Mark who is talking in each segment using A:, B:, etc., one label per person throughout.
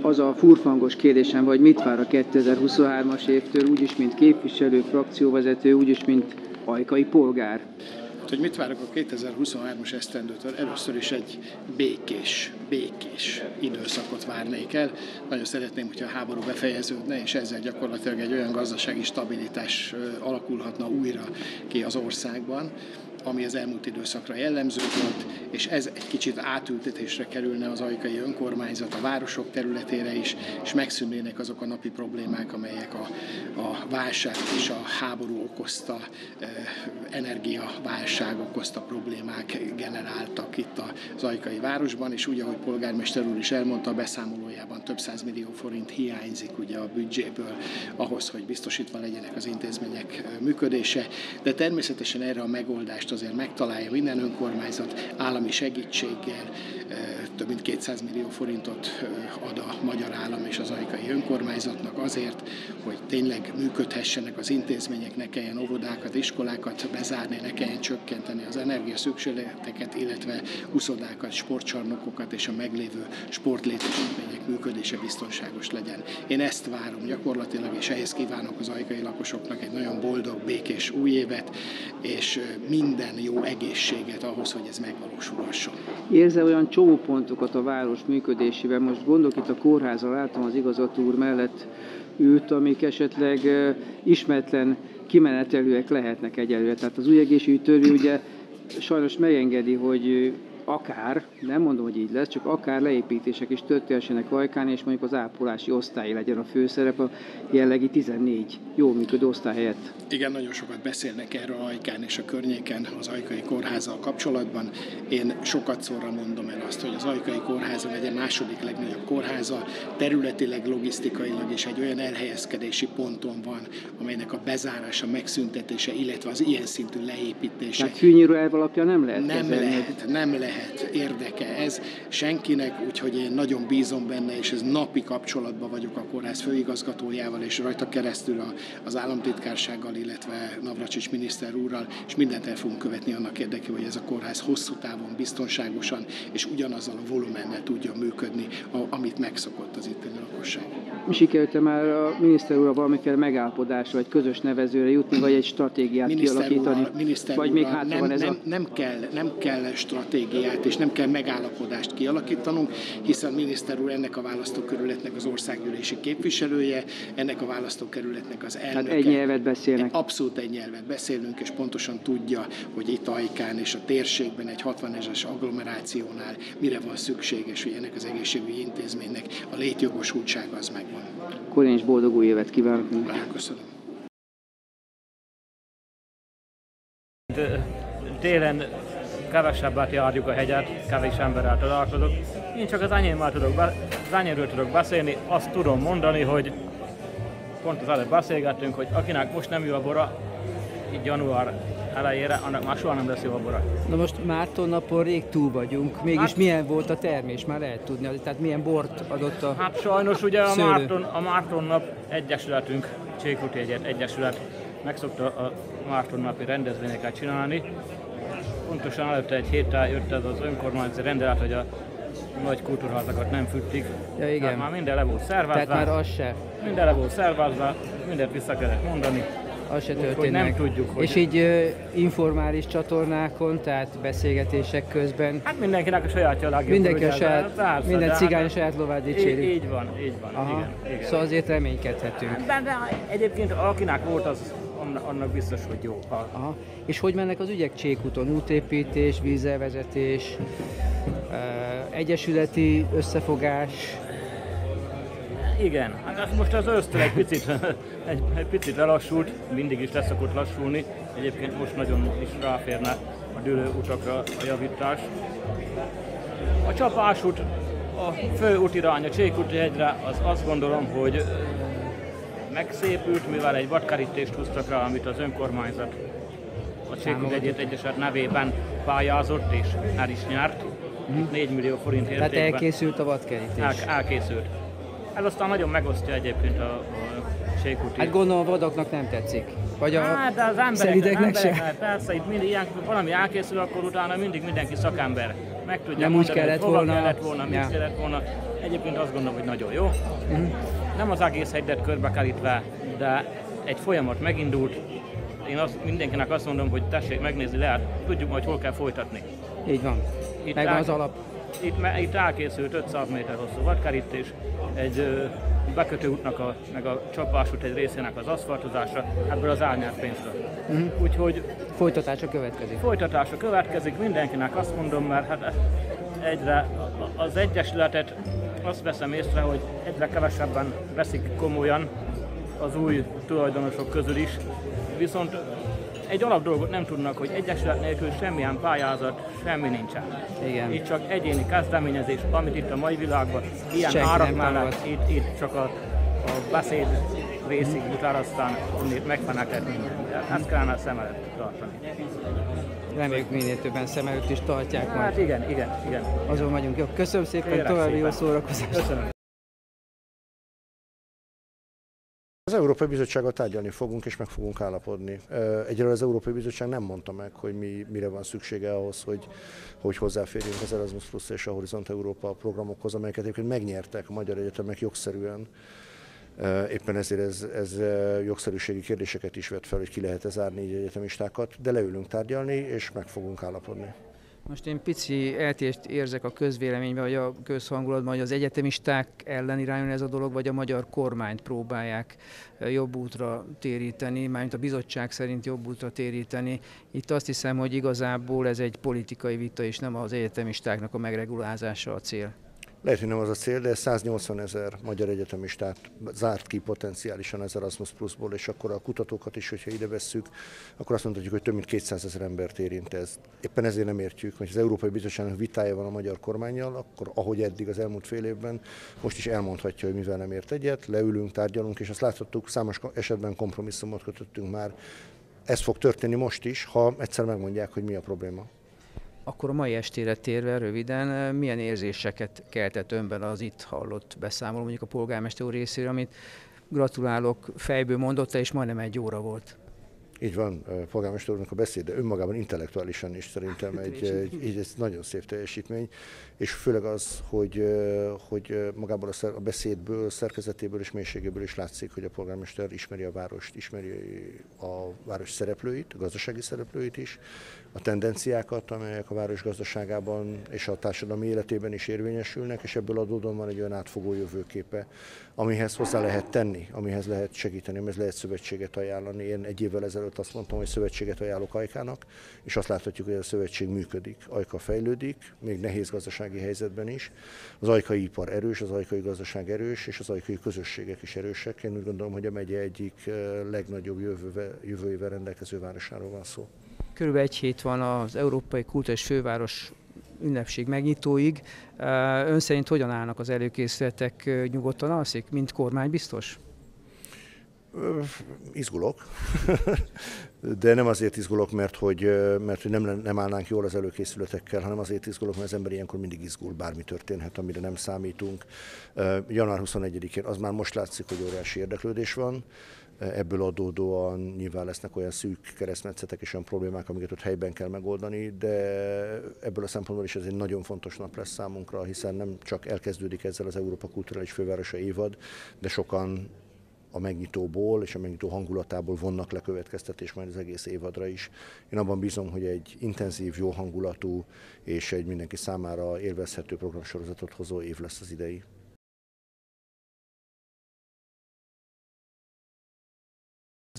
A: az a furfangos kérdésem, hogy mit vár a 2023-as évtől, úgyis, mint képviselő, frakcióvezető, úgyis, mint ajkai polgár?
B: Hát, hogy mit várok a 2023-as esztendőtől? Először is egy békés, békés időszakot várnék el. Nagyon szeretném, hogyha a háború befejeződne, és ezzel gyakorlatilag egy olyan gazdasági stabilitás alakulhatna újra ki az országban, ami az elmúlt időszakra jellemző volt, és ez egy kicsit átültetésre kerülne az ajkai önkormányzat a városok területére is, és megszűnnének azok a napi problémák, amelyek a, a válság és a háború okozta, eh, energiaválság okozta problémák generáltak itt az ajkai városban, és úgy, ahogy polgármester úr is elmondta a beszámolójában, több millió forint hiányzik ugye a büdzséből ahhoz, hogy biztosítva legyenek az intézmények eh, működése, de természetesen erre a megoldást azért megtalálja minden önkormányzat állami segítséggel, több mint 200 millió forintot ad a magyar állam és az ajkai önkormányzatnak azért, hogy tényleg működhessenek az intézmények, ne kelljen óvodákat, iskolákat bezárni, ne kelljen csökkenteni az energia szükségleteket, illetve uszodákat, sportcsarnokokat és a meglévő sportlétesítmények működése biztonságos legyen. Én ezt várom gyakorlatilag, és ehhez kívánok az ajkai lakosoknak egy nagyon boldog, békés új évet, és minden jó egészséget ahhoz, hogy ez megvalósulhasson.
A: Érze olyan csomópontokat a város működésében, most gondolok itt a kórházra, látom az igazgató úr mellett őt, amik esetleg ismeretlen kimenetelőek lehetnek egyelőre. Tehát az új egészségügyi törvény ugye sajnos megengedi, hogy akár, nem mondom, hogy így lesz, csak akár leépítések is történhessenek Ajkán, és mondjuk az ápolási osztály legyen a főszerep, a jellegi 14 jó működő osztály helyett.
B: Igen, nagyon sokat beszélnek erről Ajkán és a környéken az Ajkai Kórházzal kapcsolatban. Én sokat szóra mondom el azt, hogy az Ajkai Kórháza legyen második legnagyobb kórháza, területileg, logisztikailag is egy olyan elhelyezkedési ponton van, amelynek a bezárása, megszüntetése, illetve az ilyen szintű leépítése.
A: Tehát fűnyíró elv alapja nem lehet
B: Nem kezelni. lehet, nem lehet lehet érdeke ez senkinek, úgyhogy én nagyon bízom benne, és ez napi kapcsolatban vagyok a kórház főigazgatójával, és rajta keresztül az államtitkársággal, illetve Navracsics miniszter úrral, és mindent el fogunk követni annak érdekében, hogy ez a kórház hosszú távon biztonságosan és ugyanazzal a volumennel tudja működni, amit megszokott az itteni lakosság.
A: Mi sikerült már a miniszter úrral valamiféle megállapodásra, vagy közös nevezőre jutni, vagy egy stratégiát miniszter kialakítani? Úrral,
B: miniszter vagy még hát nem, van ez nem, a... nem, kell, nem kell stratégiát, és nem kell megállapodást kialakítanunk, hiszen miniszter úr ennek a választókerületnek az országgyűlési képviselője, ennek a választókerületnek az elnöke.
A: Tehát egy nyelvet beszélnek.
B: Abszolút egy nyelvet beszélünk, és pontosan tudja, hogy itt Ajkán és a térségben egy 60 ezeres agglomerációnál mire van szükség, és hogy ennek az egészségügyi intézménynek a létjogosultsága az megvan.
A: Akkor én is boldog új évet kívánok.
B: Köszönöm.
C: Télen kevesebbet járjuk a hegyet, kevés emberrel találkozok. Én csak az enyémmel tudok, be, az enyémről tudok beszélni, azt tudom mondani, hogy pont az előbb beszélgettünk, hogy akinek most nem jó a bora, így január elejére, annak már soha nem lesz jó a bora.
A: Na most Márton napon rég túl vagyunk, mégis hát, milyen volt a termés, már lehet tudni, tehát milyen bort adott a
C: Hát sajnos ugye a Márton, a Márton nap egyesületünk, Csékuti Egyet Egyesület megszokta a Márton napi rendezvényeket csinálni, pontosan előtte egy héttel jött ez az önkormányzati rendelet, hogy a nagy kultúrházakat nem fűtik.
A: Ja, igen. Tehát
C: már minden le volt szervezve.
A: Tehát már az se.
C: Minden le volt szervezve, mindent vissza kellett mondani.
A: Az se történik.
C: nem tudjuk, hogy...
A: És így uh, informális csatornákon, tehát beszélgetések közben...
C: Hát mindenkinek a sajátja a.
A: Mindenki a saját, persze, minden cigány hát, saját lovát dicséri.
C: Így, így van, így van. Aha. Igen, igen.
A: Szóval azért reménykedhetünk.
C: De, de egyébként akinek volt, az annak biztos, hogy jó.
A: Aha. És hogy mennek az ügyek Csékúton? Útépítés, vízelvezetés, egyesületi összefogás?
C: Igen, hát most az ősztől egy picit, egy, egy picit lelassult, mindig is leszokott lassulni, egyébként most nagyon is ráférne a dőlő utakra a javítás. A csapásút, a fő útirány a Csékúti hegyre, az azt gondolom, hogy megszépült, mivel egy vadkerítést húztak rá, amit az önkormányzat a Csékug Egyet Egyeset nevében pályázott és el is nyert. Mm. 4 millió forint értékben.
A: Tehát elkészült a vadkerítés? El,
C: elkészült. Ez aztán nagyon megosztja egyébként a, a Csékuti.
A: Hát gondolom a vadoknak nem tetszik. Vagy a
C: hát, de az emberek, emberek se. Persze, itt mindig ilyen, valami elkészül, akkor utána mindig mindenki szakember meg tudják
A: Nem úgy kellett
C: hogy
A: volna.
C: kellett volna, mit
A: Ja.
C: kellett volna. Egyébként azt gondolom, hogy nagyon jó.
A: Mhm.
C: Nem az egész hegyet körbekerítve, de egy folyamat megindult. Én azt, mindenkinek azt mondom, hogy tessék megnézni, lehet, tudjuk majd hol kell folytatni.
A: Így van.
C: Itt
A: Megvan az alap.
C: Itt, itt elkészült 500 méter hosszú vadkerítés, egy bekötőútnak, a, meg a csapásút egy részének az aszfaltozása, ebből az árnyát pénzről.
A: Mhm.
C: Úgyhogy
A: Folytatása következik.
C: folytatása következik, mindenkinek azt mondom, mert hát egyre az Egyesületet azt veszem észre, hogy egyre kevesebben veszik komolyan az új tulajdonosok közül is, viszont egy alap dolgot nem tudnak, hogy Egyesület nélkül semmilyen pályázat, semmi nincsen.
A: Igen.
C: Itt csak egyéni kezdeményezés, amit itt a mai világban, ilyen
A: Senki
C: árak mellett, itt, itt csak a, a beszéd részig jut el, aztán innét megfeneked minden. Tehát ezt kellene szem előtt tartani.
A: Reméljük minél többen szem előtt is tartják
C: Hát
A: majd.
C: igen, igen, igen.
A: Azon vagyunk. Jó, köszönöm szépen,
C: Kérlek
A: további jó
C: szépen.
A: szórakozást.
C: Köszönöm.
D: Az Európai Bizottsággal tárgyalni fogunk és meg fogunk állapodni. Egyelőre az Európai Bizottság nem mondta meg, hogy mi, mire van szüksége ahhoz, hogy, hogy hozzáférjünk az Erasmus Plus és a Horizont Európa programokhoz, amelyeket egyébként megnyertek a magyar egyetemek jogszerűen. Éppen ezért ez, ez jogszerűségi kérdéseket is vet fel, hogy ki lehet zárni így egyetemistákat, de leülünk tárgyalni és meg fogunk állapodni.
A: Most én pici eltést érzek a közvéleményben, vagy a közhangulatban, hogy az egyetemisták ellen irányul ez a dolog, vagy a magyar kormányt próbálják eh, jobb útra téríteni, mármint a bizottság szerint jobb útra téríteni. Itt azt hiszem, hogy igazából ez egy politikai vita, és nem az egyetemistáknak a megregulázása a cél.
D: Lehet, hogy nem az a cél, de 180 ezer magyar egyetemistát zárt ki potenciálisan az Erasmus Plusból, és akkor a kutatókat is, hogyha ide vesszük, akkor azt mondhatjuk, hogy több mint 200 ezer embert érint ez. Éppen ezért nem értjük, hogy az Európai Bizottságnak vitája van a magyar kormányjal, akkor ahogy eddig az elmúlt fél évben, most is elmondhatja, hogy mivel nem ért egyet, leülünk, tárgyalunk, és azt láthattuk, számos esetben kompromisszumot kötöttünk már. Ez fog történni most is, ha egyszer megmondják, hogy mi a probléma.
A: Akkor a mai estére térve röviden, eh, milyen érzéseket keltett önben az itt hallott beszámoló, mondjuk a polgármester úr részéről, amit gratulálok, fejből mondotta, és majdnem egy óra volt.
D: Így van, a polgármester úrnak a beszéde önmagában intellektuálisan is szerintem egy, egy, egy, egy nagyon szép teljesítmény, és főleg az, hogy, hogy magából a, szer, a beszédből, szerkezetéből és mélységéből is látszik, hogy a polgármester ismeri a várost, ismeri a város szereplőit, a gazdasági szereplőit is, a tendenciákat, amelyek a város gazdaságában és a társadalmi életében is érvényesülnek, és ebből adódóan van egy olyan átfogó jövőképe, amihez hozzá lehet tenni, amihez lehet segíteni, amihez lehet szövetséget ajánlani. Én egy évvel ezelőtt azt mondtam, hogy szövetséget ajánlok Ajkának, és azt láthatjuk, hogy a szövetség működik. Ajka fejlődik, még nehéz gazdasági helyzetben is. Az ajkai ipar erős, az ajkai gazdaság erős, és az ajkai közösségek is erősek. Én úgy gondolom, hogy a megye egyik eh, legnagyobb jövővel, jövőjével rendelkező városáról van szó.
A: Körülbelül egy hét van az Európai Kultúrás Főváros ünnepség megnyitóig. Eh, Ön szerint hogyan állnak az előkészületek? Eh, Nyugodtan alszik, mint kormány biztos?
D: Izgulok, de nem azért izgulok, mert hogy, mert hogy nem, nem állnánk jól az előkészületekkel, hanem azért izgulok, mert az ember ilyenkor mindig izgul, bármi történhet, amire nem számítunk. Január 21-én az már most látszik, hogy óriási érdeklődés van, ebből adódóan nyilván lesznek olyan szűk keresztmetszetek és olyan problémák, amiket ott helyben kell megoldani, de ebből a szempontból is ez egy nagyon fontos nap lesz számunkra, hiszen nem csak elkezdődik ezzel az Európa Kulturális Fővárosa évad, de sokan a megnyitóból és a megnyitó hangulatából vonnak le következtetés majd az egész évadra is. Én abban bízom, hogy egy intenzív, jó hangulatú és egy mindenki számára élvezhető programsorozatot hozó év lesz az idei.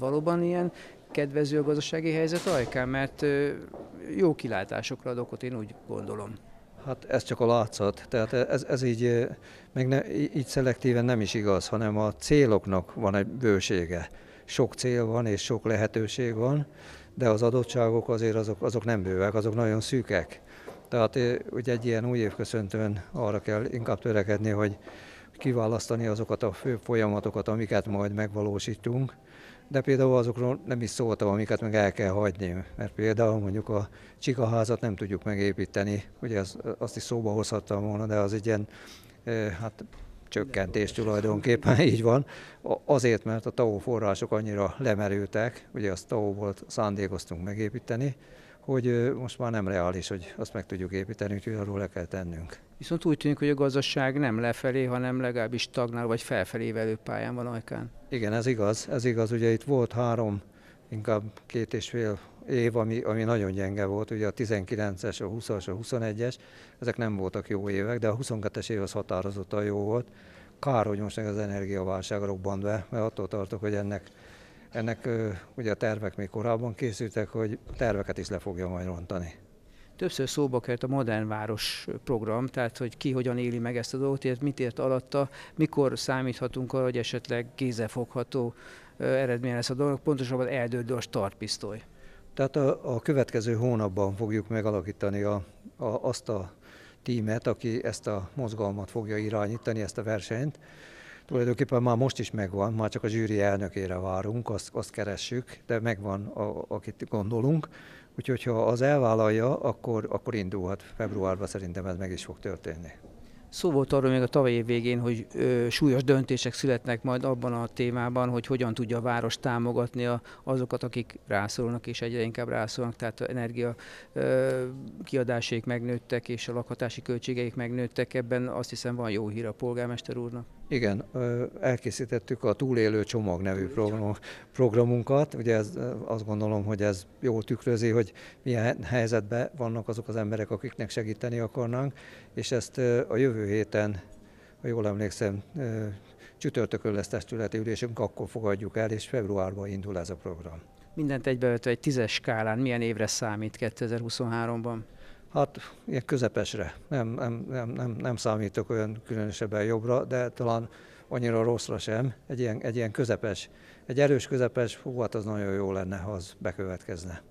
A: Valóban ilyen kedvező a gazdasági helyzet ajkán, mert jó kilátásokra ad okot, én úgy gondolom.
E: Hát ez csak a látszat, tehát ez, ez így, meg ne, így szelektíven nem is igaz, hanem a céloknak van egy bősége. Sok cél van és sok lehetőség van, de az adottságok azért azok, azok nem bővek, azok nagyon szűkek. Tehát eh, ugye egy ilyen új évköszöntőn arra kell inkább törekedni, hogy kiválasztani azokat a fő folyamatokat, amiket majd megvalósítunk, de például azokról nem is szóltam, amiket meg el kell hagyni, mert például mondjuk a csikaházat nem tudjuk megépíteni, ugye az, azt is szóba hozhattam volna, de az egy ilyen hát, csökkentés tulajdonképpen így van, azért, mert a TAO források annyira lemerültek, ugye azt TAO-ból szándékoztunk megépíteni, hogy most már nem reális, hogy azt meg tudjuk építeni, úgyhogy arról le kell tennünk.
A: Viszont úgy tűnik, hogy a gazdaság nem lefelé, hanem legalábbis stagnál, vagy felfelé velő pályán van Ajkán.
E: Igen, ez igaz, ez igaz. Ugye itt volt három, inkább két és fél év, ami, ami nagyon gyenge volt, ugye a 19-es, a 20-as, a 21-es, ezek nem voltak jó évek, de a 22-es év az határozottan jó volt. Kár, hogy most az energiaválság robbant be, mert attól tartok, hogy ennek ennek ugye a tervek még korábban készültek, hogy terveket is le fogja majd rontani.
A: Többször szóba került a Modern Város program, tehát hogy ki hogyan éli meg ezt a dolgot, mit ért alatta, mikor számíthatunk arra, hogy esetleg kézzelfogható eredmény lesz a dolog, pontosabban eldődő a startpisztoly.
E: Tehát a, a következő hónapban fogjuk megalakítani a, a, azt a tímet, aki ezt a mozgalmat fogja irányítani, ezt a versenyt. Tulajdonképpen már most is megvan, már csak a zsűri elnökére várunk, azt, azt keressük, de megvan, a, akit gondolunk. Úgyhogy ha az elvállalja, akkor, akkor indulhat. Februárban szerintem ez meg is fog történni.
A: Szó volt arról még a tavaly év végén, hogy ö, súlyos döntések születnek majd abban a témában, hogy hogyan tudja a város támogatni a, azokat, akik rászorulnak és egyre inkább rászorulnak, tehát a energia ö, kiadásaik megnőttek és a lakhatási költségeik megnőttek. Ebben azt hiszem van jó hír a polgármester úrnak.
E: Igen, elkészítettük a Túlélő Csomag nevű programunkat. Ugye ez, azt gondolom, hogy ez jól tükrözi, hogy milyen helyzetben vannak azok az emberek, akiknek segíteni akarnánk, és ezt a jövő héten, ha jól emlékszem, csütörtökön lesz testületi ülésünk, akkor fogadjuk el, és februárban indul ez a program.
A: Mindent egybevetve egy tízes skálán milyen évre számít 2023-ban?
E: Hát ilyen közepesre. Nem, nem, nem, nem, nem számítok olyan különösebben jobbra, de talán annyira rosszra sem. Egy ilyen, egy ilyen közepes, egy erős közepes, hú, hát az nagyon jó lenne, ha az bekövetkezne.